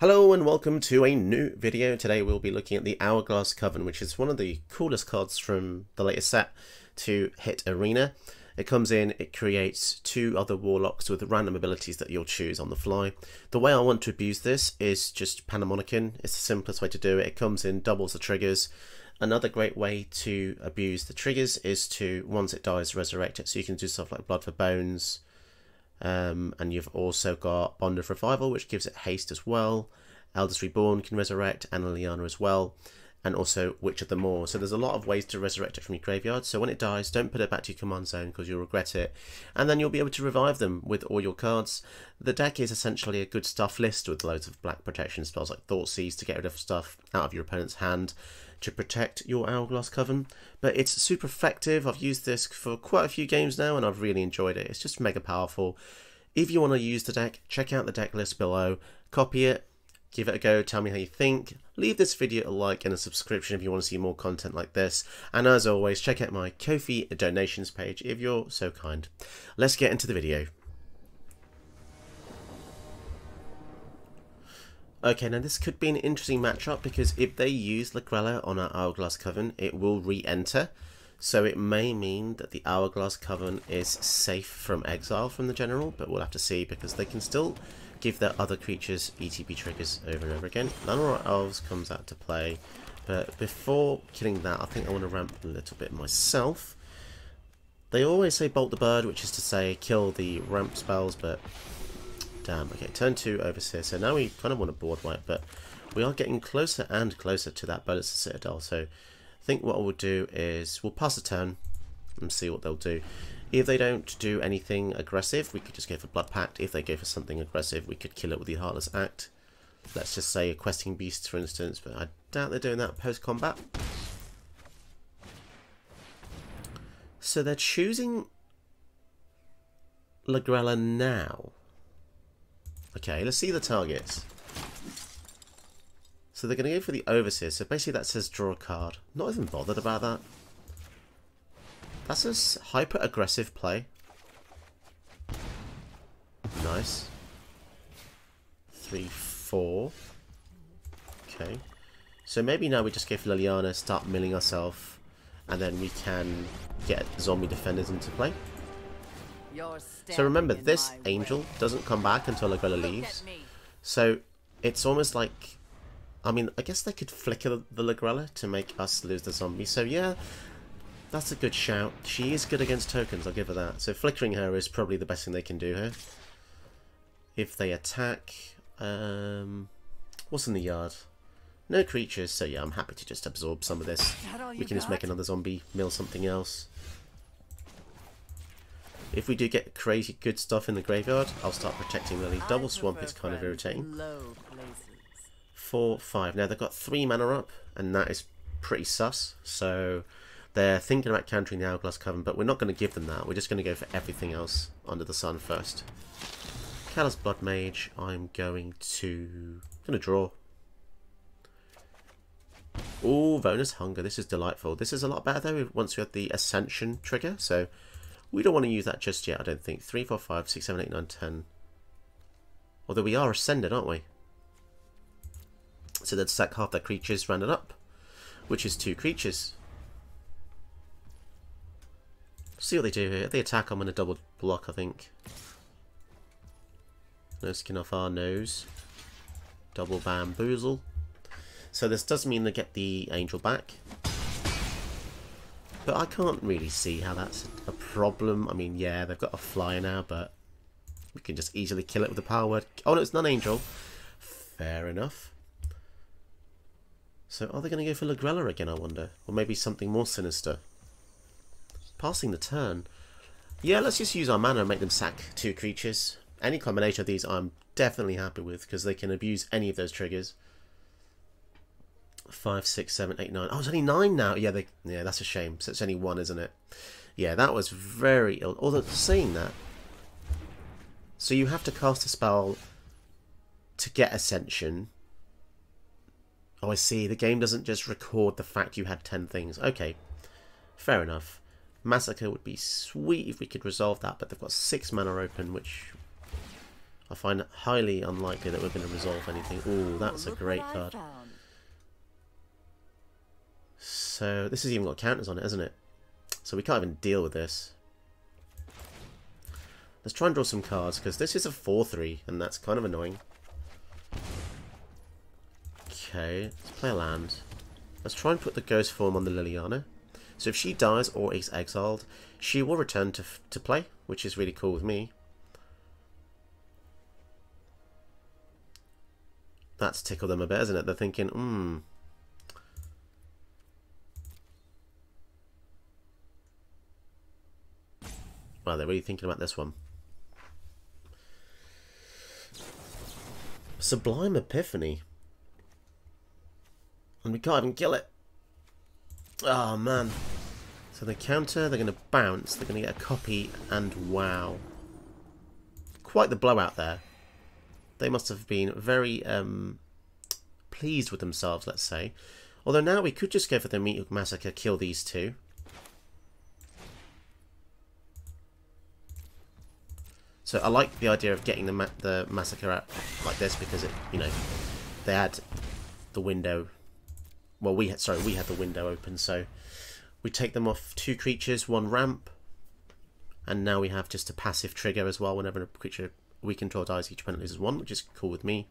Hello and welcome to a new video. Today we'll be looking at the Hourglass Coven, which is one of the coolest cards from the latest set to hit Arena. It comes in, it creates two other Warlocks with random abilities that you'll choose on the fly. The way I want to abuse this is just Panharmonicon. It's the simplest way to do it. It comes in, doubles the triggers. Another great way to abuse the triggers is to, once it dies, resurrect it. So you can do stuff like Blood for Bones, um, and you've also got Bond of Revival, which gives it haste as well. Eldest Reborn can resurrect, and Liliana as well. And also Witch of the Moor. So there's a lot of ways to resurrect it from your graveyard. So when it dies, don't put it back to your command zone because you'll regret it. And then you'll be able to revive them with all your cards. The deck is essentially a good stuff list with loads of black protection spells like Thoughtseize to get rid of stuff out of your opponent's hand to protect your Hourglass Coven. But it's super effective. I've used this for quite a few games now and I've really enjoyed it. It's just mega powerful. If you want to use the deck, check out the deck list below, copy it, give it a go, tell me how you think. Leave this video a like and a subscription if you want to see more content like this. And as always, check out my Ko-fi donations page if you're so kind. Let's get into the video. Okay, now this could be an interesting matchup because if they use Lagrella on our Hourglass Coven, it will re-enter. So it may mean that the Hourglass Coven is safe from exile from the General, but we'll have to see because they can still give their other creatures ETB triggers over and over again. Llanowar Elves comes out to play, but before killing that, I think I want to ramp a little bit myself. They always say bolt the bird, which is to say kill the ramp spells, but damn. Okay, turn two Overseer. So now we kind of want a board wipe, but we are getting closer and closer to that Bolas Citadel. So I think what we'll do is we'll pass a turn and see what they'll do. If they don't do anything aggressive, we could just go for Blood Pact. If they go for something aggressive, we could kill it with the Heartless Act. Let's just say a Questing Beast, for instance, but I doubt they're doing that post-combat. So they're choosing Lagrella now. Okay, let's see the targets. So they're going to go for the Overseer. So basically that says draw a card. Not even bothered about that. That's a hyper-aggressive play. Nice. Three, four. Okay. So maybe now we just go for Liliana, start milling ourselves, and then we can get zombie defenders into play. So remember, this angel doesn't come back until Lagrella leaves. So it's almost like I mean, I guess they could flicker the Lagrella to make us lose the zombie. So yeah, that's a good shout. She is good against tokens, I'll give her that. So flickering her is probably the best thing they can do here. If they attack... Um, what's in the yard? No creatures, so yeah, I'm happy to just absorb some of this. We can just make another zombie, mill something else. If we do get crazy good stuff in the graveyard, I'll start protecting Lily. Double Swamp is kind of irritating four, five. Now they've got three mana up, and that is pretty sus. So they're thinking about countering the Hourglass Coven, but we're not going to give them that. We're just going to go for everything else under the sun first. Callous Blood Mage, I'm going to... going to draw. Oh, Vona's Hunger. This is delightful. This is a lot better, though, once we have the Ascension trigger. So we don't want to use that just yet, I don't think. 3, 4, 5, 6, 7, 8, 9, 10. Although we are Ascended, aren't we? So they'd sack half their creatures rounded up, which is two creatures. See what they do here. If they attack, I'm going to double block, I think. No skin off our nose. Double bamboozle. So this does mean they get the angel back. But I can't really see how that's a problem. I mean, yeah, they've got a flyer now, but we can just easily kill it with the power word. Oh, no, it's non-angel. Fair enough. So are they going to go for Lagrella again, I wonder? Or maybe something more sinister? Passing the turn. Yeah, let's just use our mana and make them sack two creatures. Any combination of these I'm definitely happy with because they can abuse any of those triggers. Five, six, seven, eight, nine. Oh, it's only nine now. Yeah, they. Yeah, that's a shame. So it's only one, isn't it? Yeah, that was very ill. Although saying that, so you have to cast a spell to get Ascension, Oh, I see. The game doesn't just record the fact you had 10 things. Okay, fair enough. Massacre would be sweet if we could resolve that, but they've got 6 mana open, which I find highly unlikely that we're going to resolve anything. Ooh, that's a great card. So this has even got counters on it, hasn't it? So we can't even deal with this. Let's try and draw some cards, because this is a 4-3, and that's kind of annoying. Okay, let's play a land. Let's try and put the ghost form on the Liliana. So if she dies or is exiled, she will return to, to play, which is really cool with me. That's tickled them a bit, isn't it? They're thinking, hmm. Well, they're really thinking about this one. Sublime Epiphany. And we can't even kill it. Oh, man. So they counter, they're going to bounce, they're going to get a copy, and wow. Quite the blowout there. They must have been very um, pleased with themselves, let's say. Although now we could just go for the Meat Massacre, kill these two. So I like the idea of getting the ma the massacre out like this because it, you know, they had the window. Well, we had sorry, we had the window open, so we take them off two creatures, one ramp, and now we have just a passive trigger as well. Whenever a creature we control dies, each opponent loses one, which is cool with me.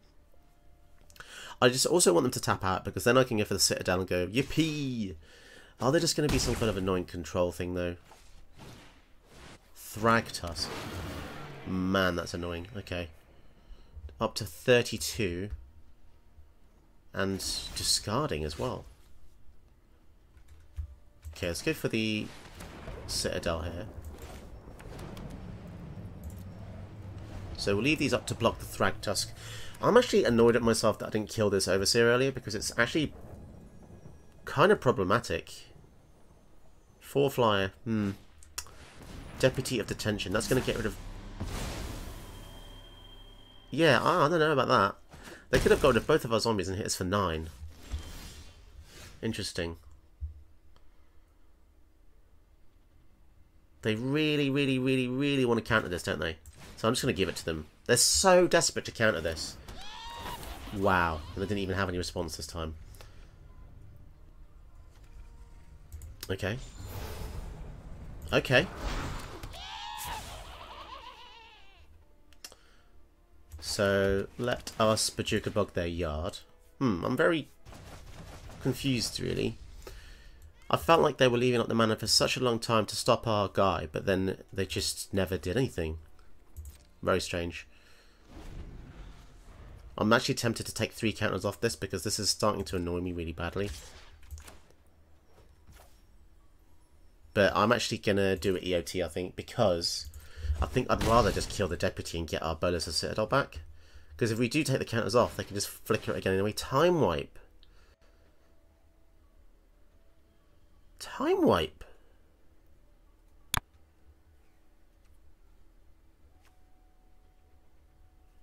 I just also want them to tap out because then I can go for the Citadel and go, yippee! Are there just going to be some kind of annoying control thing though? Thragtusk. Man, that's annoying. Okay. Up to 32. And discarding as well. Okay, let's go for the Citadel here. So we'll leave these up to block the Thragtusk. I'm actually annoyed at myself that I didn't kill this Overseer earlier because it's actually kind of problematic. Four flyer. Hmm. Deputy of Detention. That's going to get rid of yeah, I, don't know about that. They could have rid of both of our zombies and hit us for 9. Interesting. They really, really, really, really want to counter this, don't they? So I'm just going to give it to them. They're so desperate to counter this. Wow. And they didn't even have any response this time. Okay. Okay. So let us Bojuka Bog their yard. Hmm, I'm very confused really. I felt like they were leaving up the manor for such a long time to stop our guy, but then they just never did anything. Very strange. I'm actually tempted to take three counters off this because this is starting to annoy me really badly. But I'm actually going to do an EOT, I think, because I think I'd rather just kill the deputy and get our Bolas of Citadel back. Because if we do take the counters off, they can just flicker it again anyway. Time wipe. Time wipe.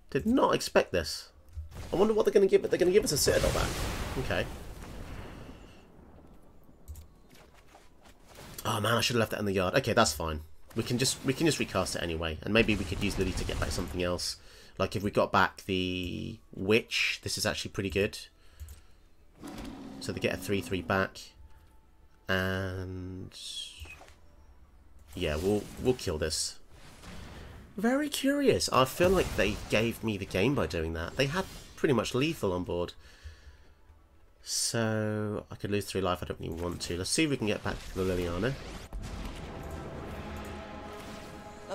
Did not expect this. I wonder what they're going to give. it. They're going to give us a Citadel back. Okay. Oh man, I should have left that in the yard. Okay, that's fine. We can just we can just recast it anyway, and maybe we could use Lily to get back something else. Like if we got back the Witch, this is actually pretty good. So they get a 3-3 back. And... Yeah, we'll, we'll kill this. Very curious. I feel like they gave me the game by doing that. They had pretty much lethal on board. So, I could lose 3 life, I don't really want to. Let's see if we can get back to the Liliana.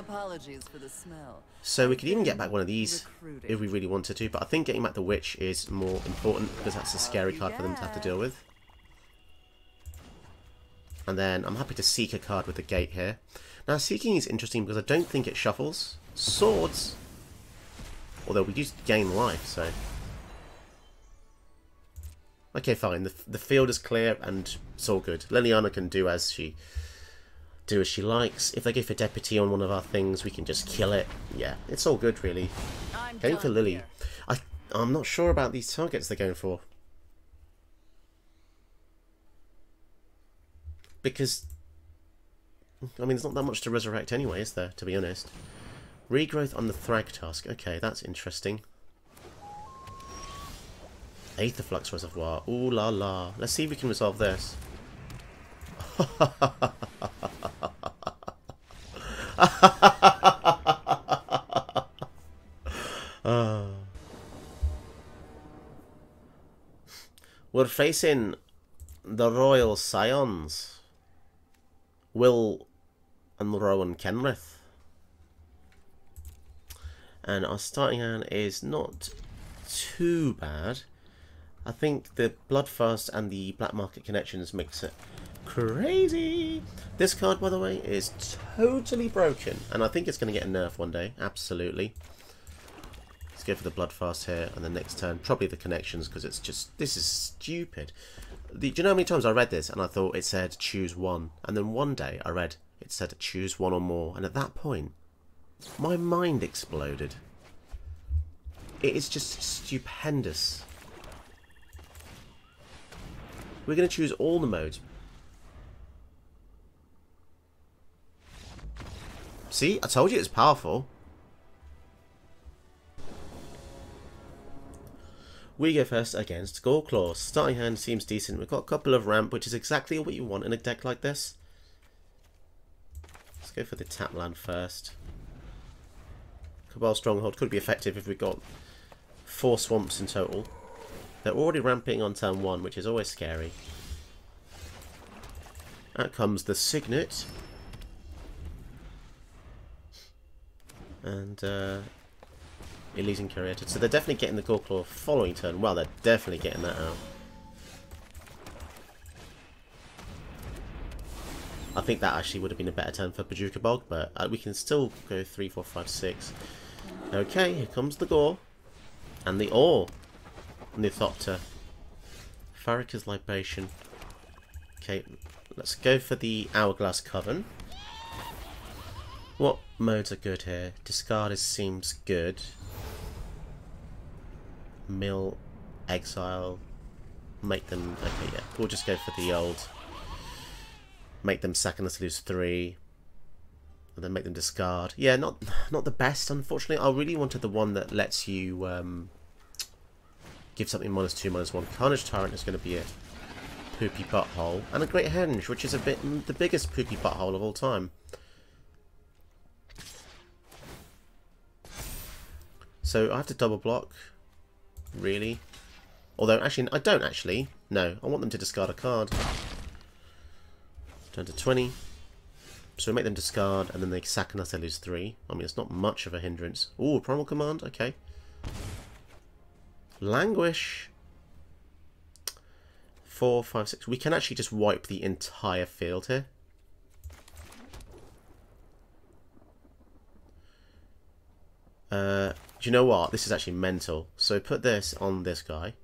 Apologies for the smell. So we could even get back one of these recruited. if we really wanted to, but I think getting back the Witch is more important because that's a scary card for them to have to deal with. And then I'm happy to seek a card with the gate here. Now seeking is interesting because I don't think it shuffles. Swords, although we do gain life, so... Okay, fine. The, the field is clear and it's all good. Liliana can do as she do as she likes. If they go for deputy on one of our things, we can just kill it. Yeah, it's all good, really. I'm going for Lily. Here. I, I'm not sure about these targets they're going for. Because, I mean, there's not that much to resurrect anyway, is there, to be honest? Regrowth on the Thragtusk. Okay, that's interesting. Aetherflux Reservoir. Ooh la la. Let's see if we can resolve this. Uh. We're facing the Royal Scions. Will and Rowan Kenrith. And our starting hand is not too bad. I think the Bloodfast and the Black Market connections makes it crazy. This card, by the way, is totally broken. And I think it's going to get a nerf one day. Absolutely. Let's go for the Bloodfast here. And the next turn, probably the connections, because it's just... This is stupid. The, do you know how many times I read this and I thought it said choose one? And then one day I read it said choose one or more. And at that point, my mind exploded. It is just stupendous. We're going to choose all the modes. See? I told you it's powerful. We go first against Goreclaw. Starting hand seems decent. We've got a couple of ramp, which is exactly what you want in a deck like this. Let's go for the tap land first. Cabal Stronghold could be effective if we got four swamps in total. They're already ramping on turn one, which is always scary. Out comes the Signet. And uh, Elysian Caryatid. So they're definitely getting the Goreclaw following turn. Well, they're definitely getting that out. I think that actually would have been a better turn for Bojuka Bog, but uh, we can still go 3, 4, 5, 6. Okay, here comes the Gore. And the Ore. Nithopter. Pharika's Libation. Okay, let's go for the Hourglass Coven. What modes are good here? Discard is, seems good. Mill, Exile, make them... Okay, yeah, we'll just go for the old... Make them second, let's lose three. And then make them discard. Yeah, not not the best, unfortunately. I really wanted the one that lets you... Um, give something minus two, minus one. Carnage Tyrant is going to be a poopy butthole. And a Great Henge, which is a bit the biggest poopy butthole of all time. So I have to double block. Really? Although, actually, I don't actually. No, I want them to discard a card. Turn to 20. So we make them discard, and then they sack us, they lose 3. I mean, it's not much of a hindrance. Ooh, Primal Command, okay. Languish. Four, five, six. We can actually just wipe the entire field here. Uh, do you know what? This is actually mental. So put this on this guy.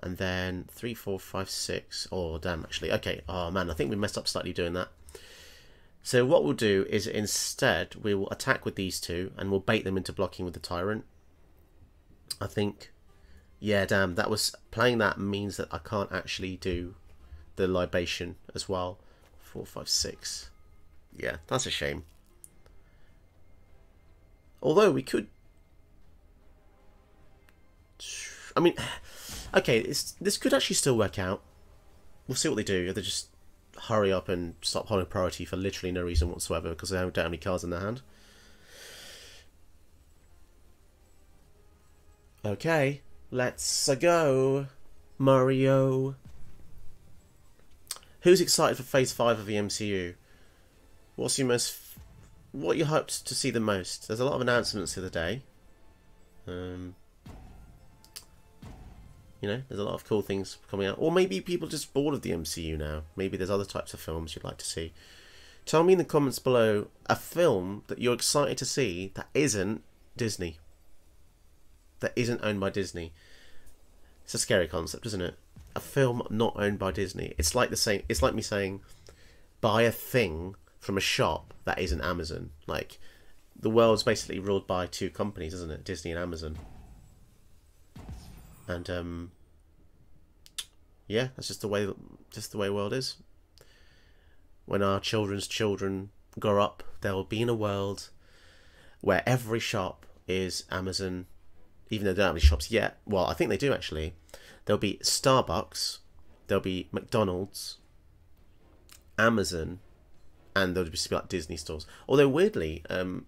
And then three, four, five, six. Oh, damn, actually. Okay. Oh, man, I think we messed up slightly doing that. So what we'll do is instead we will attack with these two and we'll bait them into blocking with the Tyrant. I think, yeah, damn, that was playing that means that I can't actually do the libation as well. Four, five, six. Yeah, that's a shame. Although we could, I mean, okay, this could actually still work out. We'll see what they do. They just hurry up and stop holding priority for literally no reason whatsoever because they don't have any cards in their hand. Okay, let's uh, go, Mario. Who's excited for Phase 5 of the MCU? What's your most... What you hoped to see the most? There's a lot of announcements the day. Um, you know, there's a lot of cool things coming out. Or maybe people just bored of the MCU now. Maybe there's other types of films you'd like to see. Tell me in the comments below a film that you're excited to see that isn't Disney. That isn't owned by Disney. It's a scary concept, isn't it? A film not owned by Disney. It's like the same. It's like me saying, buy a thing from a shop that isn't Amazon. Like, the world's basically ruled by two companies, isn't it? Disney and Amazon and um, – yeah, that's just the way just the way world is. when our children's children grow up, they'll be in a world where every shop is Amazon, even though they don't have any shops yet. Well, I think they do actually. There'll be Starbucks, there'll be McDonald's, Amazon, and there'll just be like Disney stores. Although weirdly, um,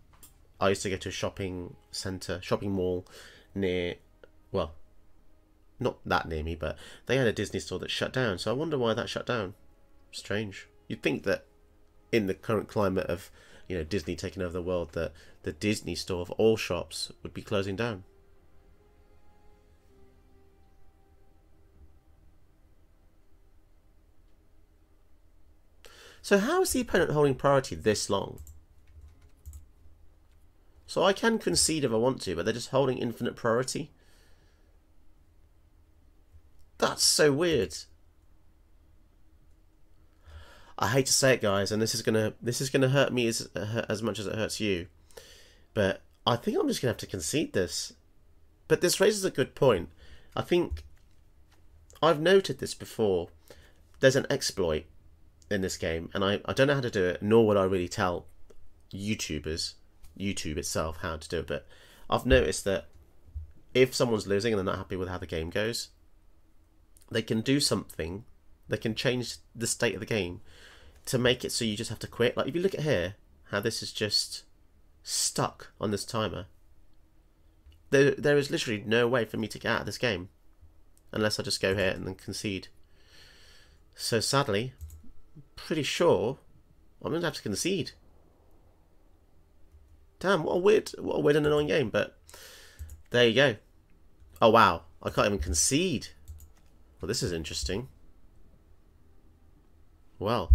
I used to go to a shopping center, shopping mall near, well, not that near me, but they had a Disney store that shut down. So I wonder why that shut down. Strange. You'd think that in the current climate of, you know, Disney taking over the world, that the Disney store of all shops would be closing down. So how is the opponent holding priority this long? So I can concede if I want to, but they're just holding infinite priority. That's so weird. I hate to say it, guys, and this is gonna this is gonna hurt me as as much as it hurts you, but I think I'm just gonna have to concede this. But this raises a good point. I think I've noted this before. There's an exploit in this game, and I, I don't know how to do it, nor would I really tell YouTubers, YouTube itself, how to do it. But I've noticed that if someone's losing and they're not happy with how the game goes, they can do something, they can change the state of the game to make it so you just have to quit. Like if you look at here, how this is just stuck on this timer. There, there is literally no way for me to get out of this game unless I just go here and then concede. So sadly, pretty sure I'm going to have to concede. Damn, what a weird, what a weird and annoying game, but there you go. Oh wow, I can't even concede. Well, this is interesting. Well,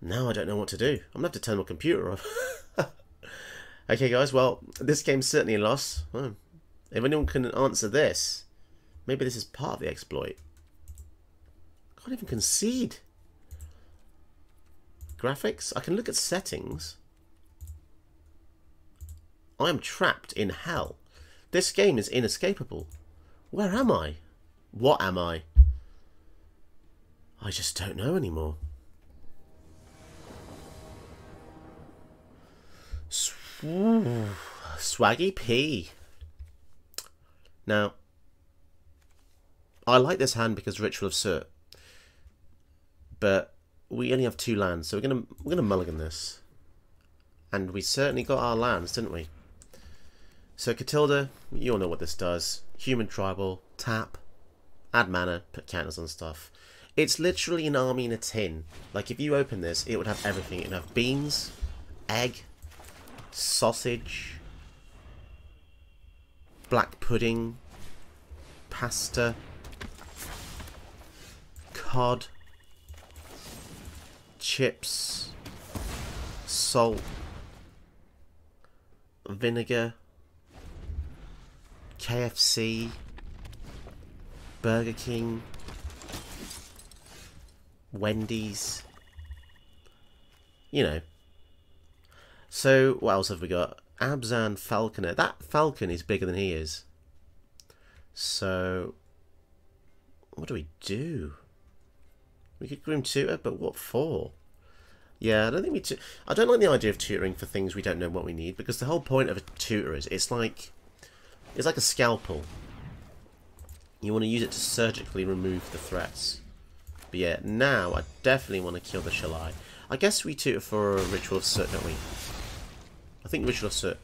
now I don't know what to do. I'm going to have to turn my computer off. okay, guys, well, this game's certainly a loss. If anyone can answer this, maybe this is part of the exploit. I can't even concede. Graphics? I can look at settings. I am trapped in hell. This game is inescapable. Where am I? What am I? I just don't know anymore. Swaggy P. Now, I like this hand because Ritual of Soot, but we only have two lands, so we're gonna we're gonna mulligan this, and we certainly got our lands, didn't we? So Katilda, you all know what this does: human tribal, tap, add mana, put counters on stuff. It's literally an army in a tin. Like if you open this, it would have everything. It'd have beans, egg, sausage, black pudding, pasta, cod, chips, salt, vinegar, KFC, Burger King, Wendy's, you know. So, what else have we got? Abzan Falconer. That falcon is bigger than he is. So, what do we do? We could Grim Tutor, but what for? Yeah, I don't think we. Tu I don't like the idea of tutoring for things we don't know what we need because the whole point of a tutor is it's like it's like a scalpel. You want to use it to surgically remove the threats. But yeah, now I definitely want to kill the Shalai. I guess we tutor for a Ritual of Soot, don't we? I think Ritual of Soot.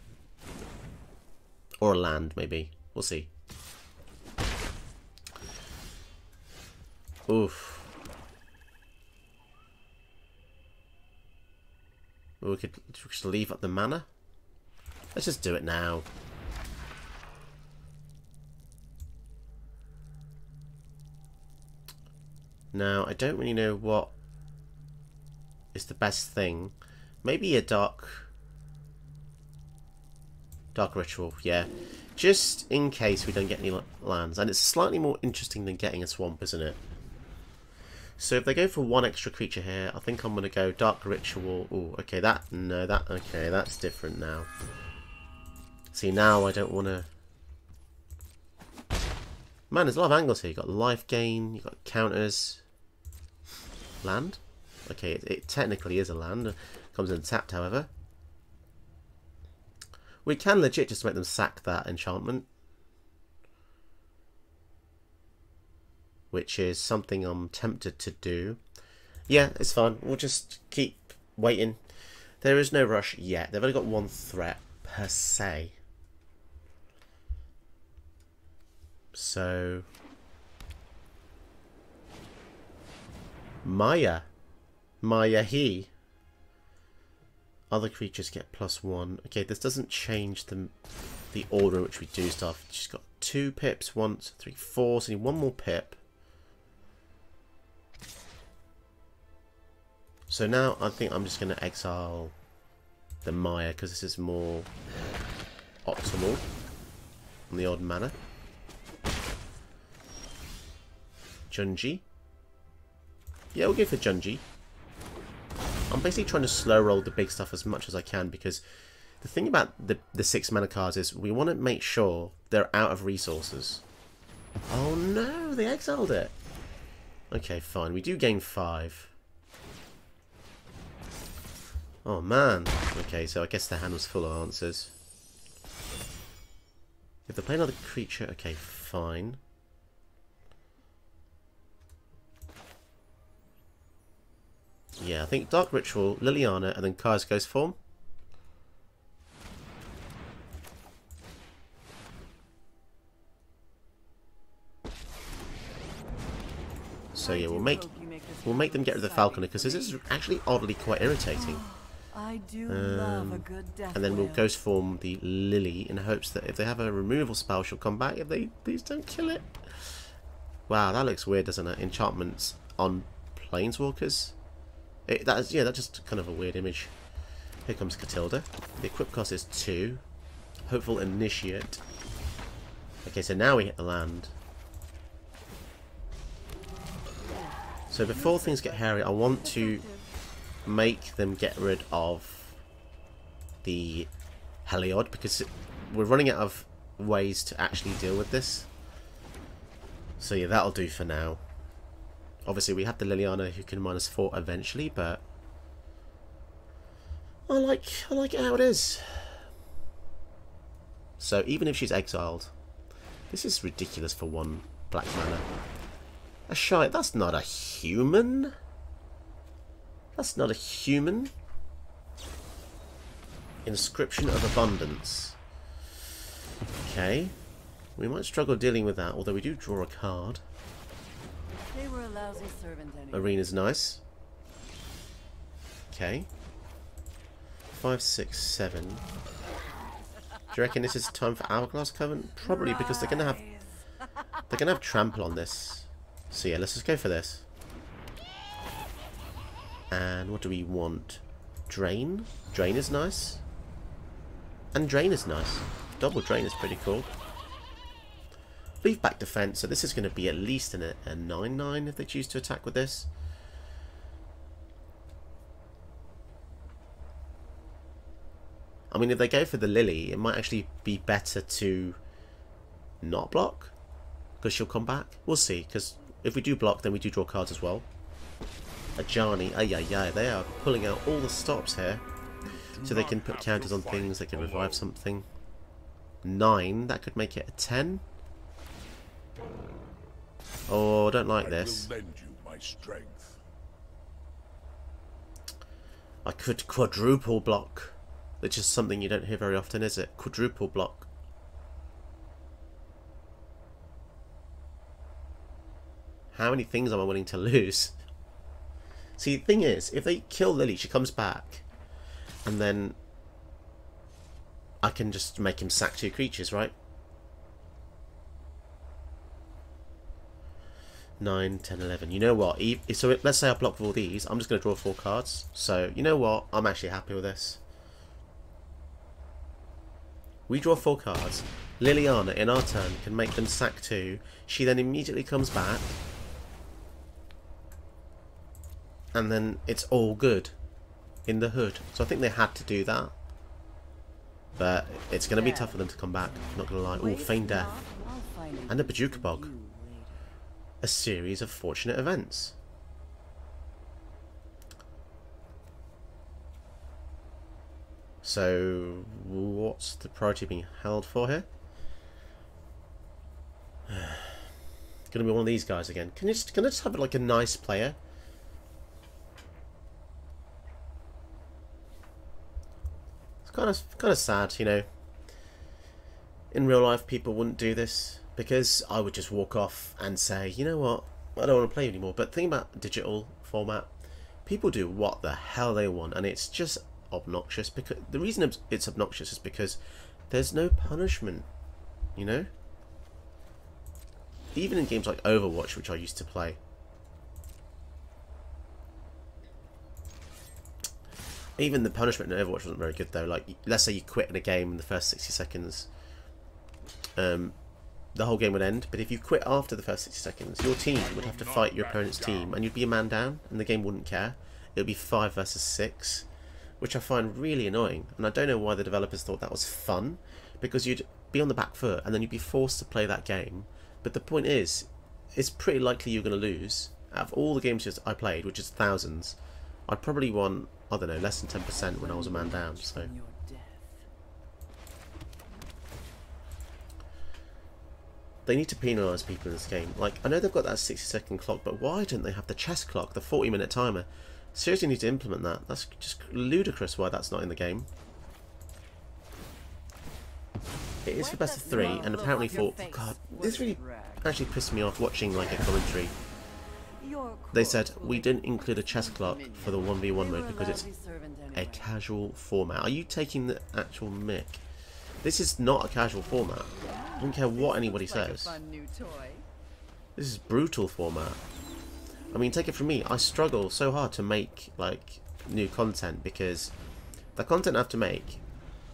Or a land, maybe. We'll see. Oof. We could just leave up the manor. Let's just do it now. Now, I don't really know what is the best thing. Maybe a dark... Dark Ritual, yeah. Just in case we don't get any lands. And it's slightly more interesting than getting a swamp, isn't it? So if they go for one extra creature here, I think I'm going to go Dark Ritual. Oh, okay, that, no, that, okay, that's different now. See, now I don't want to... Man, there's a lot of angles here. You've got life gain, you've got counters. Land? Okay, it, it technically is a land. comes in tapped, however. We can legit just make them sack that enchantment. Which is something I'm tempted to do. Yeah, it's fine. We'll just keep waiting. There is no rush yet. They've only got one threat per se. So... Maja. Maja he. Other creatures get plus one. Okay, this doesn't change the the order in which we do stuff. She's got two pips, one, three, four. So need one more pip. So now I think I'm just going to exile the Maja because this is more optimal in the odd manner. Junji. Yeah, we'll go for Junji. I'm basically trying to slow roll the big stuff as much as I can because the thing about the, the six mana cards is we want to make sure they're out of resources. Oh no, they exiled it. Okay, fine. We do gain five. Oh man. Okay, so I guess the hand was full of answers. If they play another creature, okay, fine. Yeah, I think Dark Ritual, Liliana, and then Kaya's Ghost Form. So yeah, we'll make we'll make them get rid of the Falconer because this is actually oddly quite irritating. I do love a Um, good death and then we'll ghost form the Lily in hopes that if they have a removal spell, she'll come back. If they please don't kill it. Wow, that looks weird, doesn't it? Enchantments on planeswalkers. It, that is, yeah, that's just kind of a weird image. Here comes Katilda. The equip cost is two. Hopeful Initiate. Okay, so now we hit the land. So before things get hairy, I want to make them get rid of the Heliod because we're running out of ways to actually deal with this. So yeah, that'll do for now. Obviously, we have the Liliana who can minus four eventually, but I like I like it how it is. So even if she's exiled, this is ridiculous for one black mana. A shy, that's not a human. That's not a human. Inscription of Abundance. Okay. We might struggle dealing with that, although we do draw a card. They were a lousy servant anyway. Arena's nice. Okay. Five, six, seven. Do you reckon this is time for Hourglass Covenant? Probably because they're gonna have they're gonna have trample on this. So yeah, let's just go for this. And what do we want? Drain? Drain is nice. And Drain is nice. Double Drain is pretty cool. Leave back defense, so this is going to be at least an, a 9-9 if they choose to attack with this. I mean, if they go for the Lily, it might actually be better to not block, because she'll come back. We'll see, because if we do block, then we do draw cards as well. Ajani, ay ay ay, they are pulling out all the stops here. So they can put counters on things, they can revive something. 9, that could make it a 10. Oh, I don't like this. I will lend you my strength. I could quadruple block. Which is something you don't hear very often, is it? Quadruple block. How many things am I willing to lose? See, the thing is, if they kill Lily, she comes back. And then... I can just make him sack two creatures, right? 9, 10, 11. You know what? So let's say I block all these. I'm just going to draw four cards. So, you know what? I'm actually happy with this. We draw four cards. Liliana, in our turn, can make them sack two. She then immediately comes back and then it's all good in the hood. So I think they had to do that. But it's going to be tough for them to come back, not going to lie. Oh, Feign Death. And a Bojuka Bog. A series of fortunate events. So, what's the priority being held for here? Gonna be one of these guys again. Can you just, can I just have like a nice player? Kind of kind of sad, you know. In real life, people wouldn't do this because I would just walk off and say, you know what, I don't want to play anymore. But think about digital format. People do what the hell they want, and it's just obnoxious. Because the reason it's obnoxious is because there's no punishment. You know even in games like Overwatch, which I used to play. Even the punishment in Overwatch wasn't very good though. Like, let's say you quit in a game in the first 60 seconds, um, the whole game would end. But if you quit after the first 60 seconds, your team would have to fight your opponent's team, and you'd be a man down, and the game wouldn't care. It would be five versus six, which I find really annoying. And I don't know why the developers thought that was fun, because you'd be on the back foot, and then you'd be forced to play that game but the point is, it's pretty likely you're going to lose. Out of all the games I played, which is thousands, I'd probably won, I don't know, less than 10% when I was a man down, so... They need to penalise people in this game. Like, I know they've got that 60 second clock, but why don't they have the chess clock, the 40 minute timer? Seriously need to implement that. That's just ludicrous why that's not in the game. It is for best of three, and apparently for... God, this really actually pissed me off watching like a commentary. They said, we didn't include a chess clock for the 1v1 mode because it's a casual format. Are you taking the actual mic? This is not a casual format. I don't care what anybody says. This is brutal format. I mean, take it from me, I struggle so hard to make, like, new content because the content I have to make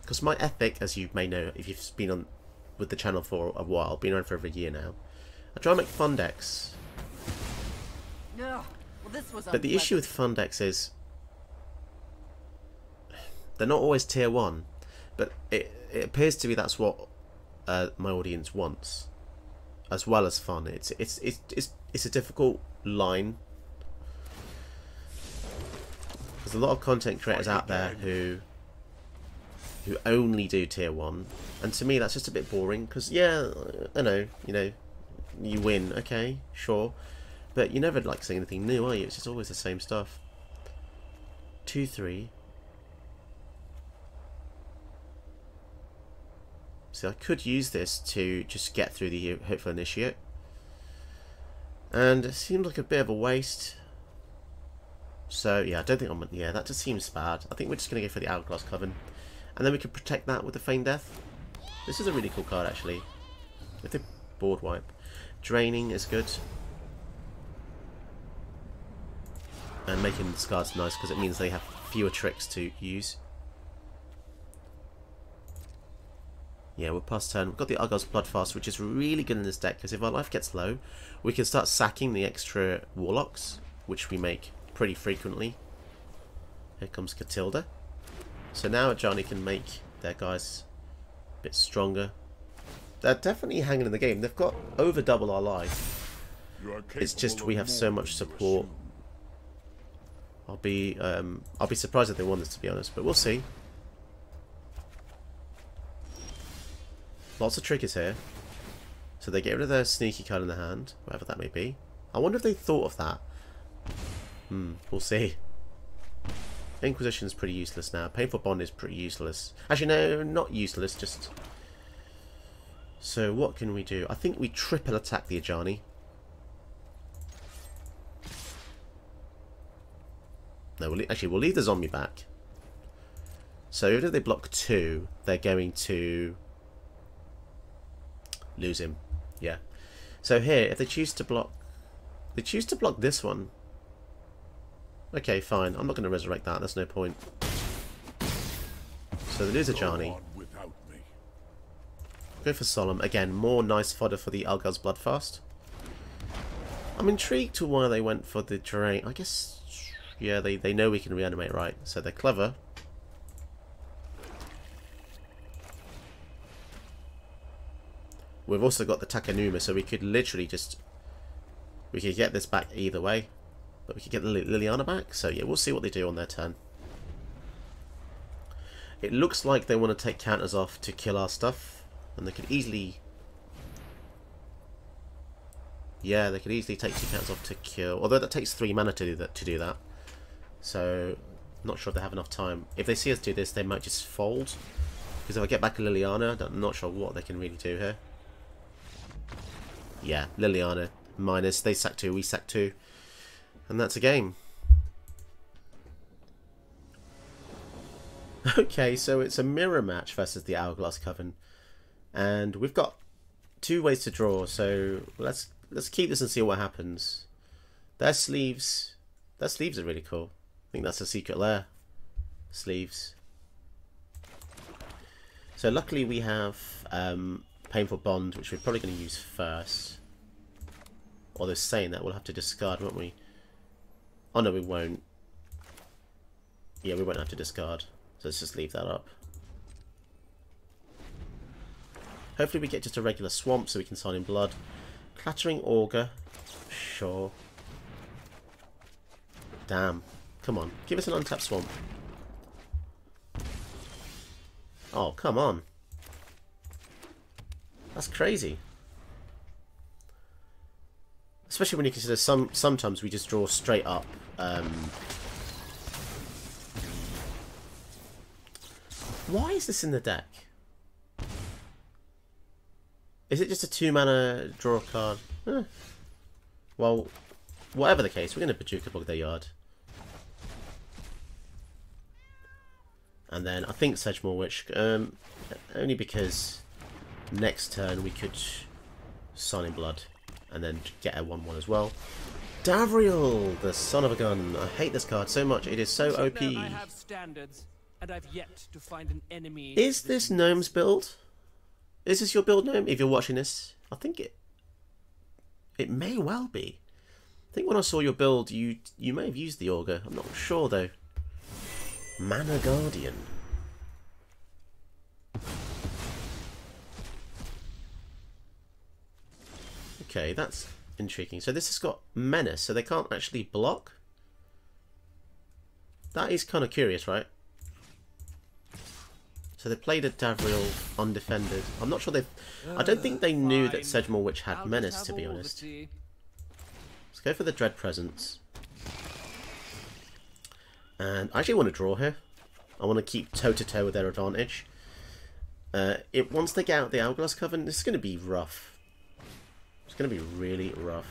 because my ethic, as you may know if you've been on with the channel for a while, been on for over a year now, I try and make fun decks. Well, but the issue with fun decks is they're not always tier one, but it, it appears to me that's what uh, my audience wants, as well as fun. It's it's it's it's it's a difficult line. There's a lot of content creators out there who who only do tier 1 and to me that's just a bit boring because yeah I know you know you win okay sure but you never like seeing anything new are you it's just always the same stuff 2 3 so I could use this to just get through the Hopeful Initiate and it seemed like a bit of a waste so yeah I don't think I'm yeah that just seems bad I think we're just going to go for the Hourglass Coven and then we can protect that with the Feign Death. This is a really cool card, actually. With the board wipe. Draining is good. And making the scars nice because it means they have fewer tricks to use. Yeah, we're past turn. We've got the Arguel's Bloodfast, which is really good in this deck because if our life gets low, we can start sacking the extra Warlocks, which we make pretty frequently. Here comes Katilda. So now Johnny can make their guys a bit stronger. They're definitely hanging in the game. They've got over double our life. It's just we have so much support. I'll be um, I'll be surprised if they won this to be honest, but we'll see. Lots of triggers here. So they get rid of their sneaky card in the hand, whatever that may be. I wonder if they thought of that. Hmm, we'll see. Inquisition is pretty useless now. Painful Bond is pretty useless. Actually, no, not useless, just... So, what can we do? I think we triple attack the Ajani. No, we'll actually, we'll leave the zombie back. So, even if they block two, they're going to lose him. Yeah. So here, if they choose to block... They choose to block this one. Okay, fine. I'm not going to resurrect that. There's no point. So there is a Ajani. Go for Solemn. Again, more nice fodder for the Arguel's Bloodfast. I'm intrigued to why they went for the Drain. I guess, yeah, they, they know we can reanimate, right? So they're clever. We've also got the Takenuma, so we could literally just... We could get this back either way. But we could get the Liliana back, so yeah, we'll see what they do on their turn. It looks like they want to take counters off to kill our stuff. And they could easily... Yeah, they could easily take two counters off to kill. Although that takes three mana to do that. To do that. So, not sure if they have enough time. If they see us do this, they might just fold. Because if I get back a Liliana, I'm not sure what they can really do here. Yeah, Liliana minus. They sack two, we sack two. And that's a game. Okay, so it's a mirror match versus the Hourglass Coven. And we've got two ways to draw, so let's let's keep this and see what happens. Their sleeves their sleeves are really cool. I think that's a secret lair. Sleeves. So luckily we have um, Painful Bond, which we're probably going to use first. Although saying that, we'll have to discard, won't we? Oh no, we won't. Yeah, we won't have to discard. So let's just leave that up. Hopefully we get just a regular swamp so we can sign in blood. Clattering Augur. Sure. Damn. Come on. Give us an untapped swamp. Oh, come on. That's crazy. Especially when you consider some sometimes we just draw straight up um, Why is this in the deck? Is it just a two mana draw card? Eh. Well, whatever the case, we're going to Bojuka Bog their yard. And then I think Sedgemoor Witch, um, only because next turn we could Sign in Blood and then get a 1-1 as well. Davriel, the son of a gun. I hate this card so much. It is so OP. I have standards and I've yet to find an enemy. Is this Gnome's build? Is this your build, Gnome? If you're watching this, I think it. It may well be. I think when I saw your build, you you may have used the augur. I'm not sure though. Mana Guardian. Okay, that's intriguing. So this has got menace, so they can't actually block. That is kind of curious, right? So they played a Davriel undefended. I'm not sure they. I don't think they knew that Sedgemoor Witch had Menace, to be honest. Let's go for the Dread Presence. And I actually want to draw here. I want to keep toe-to-toe -to -toe with their advantage. Uh, it Once they get out the Hourglass Coven, this is going to be rough. It's going to be really rough.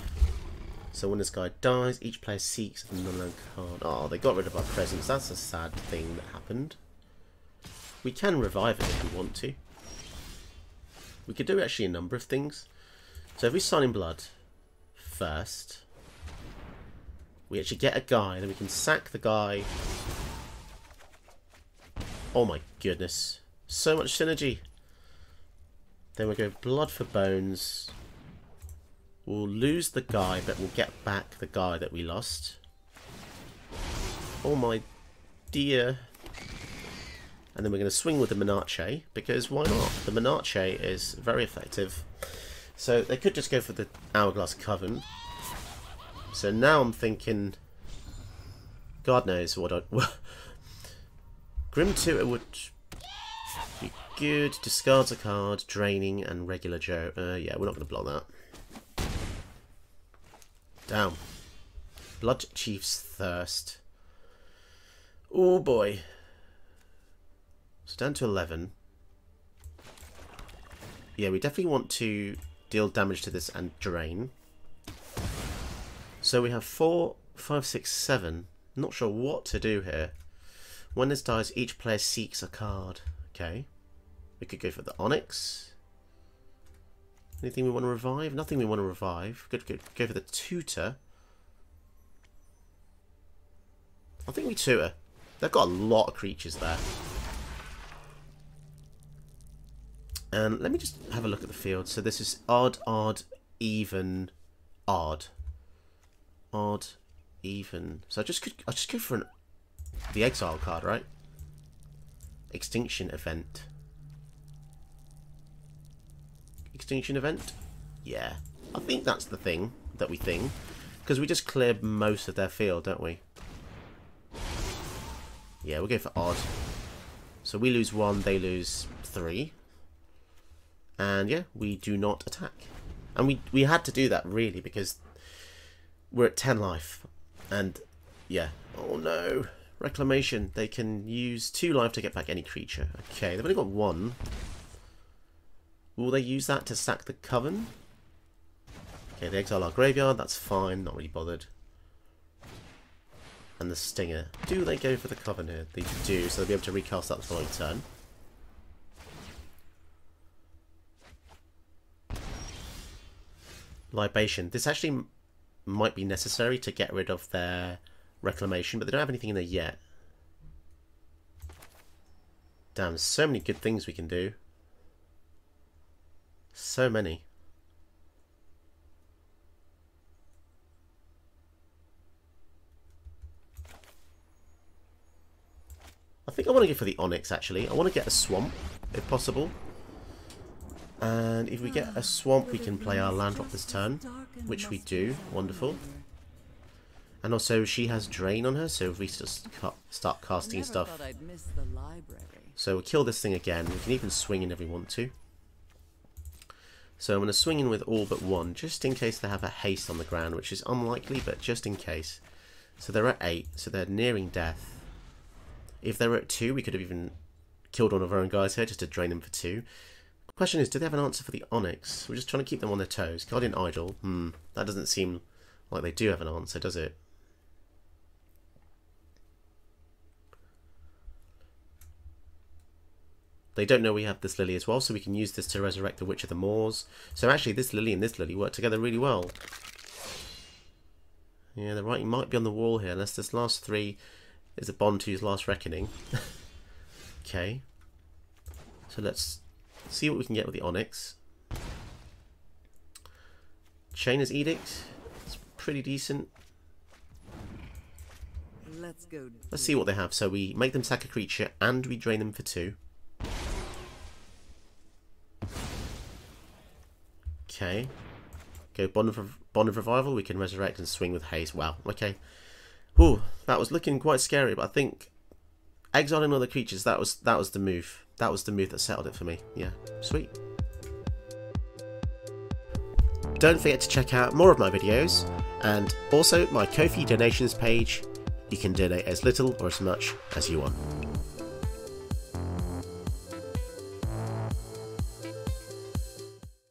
So when this guy dies, each player seeks a non-land card. Oh, they got rid of our presence. That's a sad thing that happened. We can revive it if we want to. We could do actually a number of things. So if we sign in blood first, we actually get a guy, then we can sack the guy. Oh my goodness. So much synergy. Then we go blood for bones. We'll lose the guy, but we'll get back the guy that we lost. Oh my dear. And then we're going to swing with the Menarche, because why not? The Menarche is very effective. So they could just go for the Hourglass Coven. So now I'm thinking... God knows what I... Grim Tutor would be good. Discards a card, Draining, and Regular Joe. Uh, yeah, we're not going to block that. Down. Bloodchief's Thirst. Oh boy. So down to 11. Yeah, we definitely want to deal damage to this and drain. So we have four, five, six, seven. Not sure what to do here. When this dies, each player seeks a card. Okay. We could go for the Onyx. Anything we want to revive? Nothing we want to revive. Good, good. Go for the Tutor. I think we Tutor. They've got a lot of creatures there. And let me just have a look at the field. So this is odd, odd, even, odd. Odd, even. So I just could I just go for an the exile card, right? Extinction event. Extinction event? Yeah. I think that's the thing that we think. Because we just clear most of their field, don't we? Yeah, we'll go for odd. So we lose one, they lose three. And yeah, we do not attack. And we, we had to do that really because we're at 10 life. And yeah, oh no. Reclamation, they can use two life to get back any creature. Okay, they've only got one. Will they use that to sack the Coven? Okay, they exile our graveyard, that's fine, not really bothered. And the Stinger. Do they go for the Coven here? They do, so they'll be able to recast that the following turn. Libation. This actually might be necessary to get rid of their reclamation, but they don't have anything in there yet. Damn, so many good things we can do. So many. I think I want to go for the Onyx, actually. I want to get a Swamp, if possible. And if we get a Swamp, we can play our land drop this turn, which we do. Wonderful. And also, she has Drain on her, so if we just start casting stuff... So we'll kill this thing again. We can even swing in if we want to. So I'm going to swing in with all but one, just in case they have a haste on the ground, which is unlikely, but just in case. So they're at 8, so they're nearing death. If they were at 2, we could have even killed one of our own guys here just to drain them for 2. Question is, do they have an answer for the Onyx? We're just trying to keep them on their toes. Guardian Idol, hmm, that doesn't seem like they do have an answer, does it? They don't know we have this lily as well, so we can use this to resurrect the Witch of the Moors. So actually, this lily and this lily work together really well. Yeah, the writing might be on the wall here, unless this last three is a Bontu's Last Reckoning. okay. So let's see what we can get with the Onyx. Chainer's Edict. It's pretty decent. Let's go. Let's see what they have. So we make them sack a creature and we drain them for two. Okay. Go Bond of, Bond of Revival. We can resurrect and swing with haste. Wow. Okay. Whew, that was looking quite scary, but I think exiling other creatures, that was that was the move. That was the move that settled it for me. Yeah. Sweet. Don't forget to check out more of my videos and also my Ko-fi donations page. You can donate as little or as much as you want.